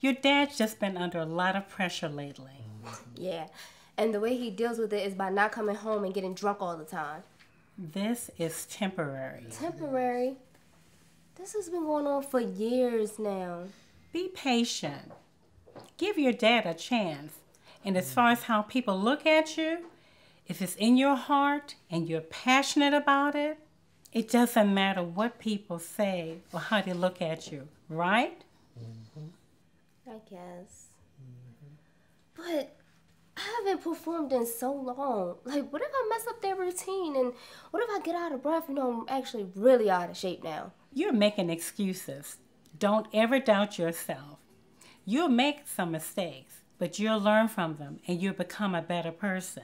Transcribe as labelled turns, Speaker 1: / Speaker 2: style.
Speaker 1: Your dad's just been under a lot of pressure lately. Mm-hmm.
Speaker 2: Yeah. And the way he deals with it is by not coming home and getting drunk all the time.
Speaker 1: This is temporary.
Speaker 2: Temporary? This has been going on for years now.
Speaker 1: Be patient. Give your dad a chance. And as far as how people look at you, if it's in your heart and you're passionate about it, it doesn't matter what people say or how they look at you, right?
Speaker 2: I guess. Mm-hmm. But I haven't performed in so long. Like, what if I mess up their routine? And what if I get out of breath? You know, I'm actually really out of shape now.
Speaker 1: You're making excuses. Don't ever doubt yourself. You'll make some mistakes, but you'll learn from them and you'll become a better person.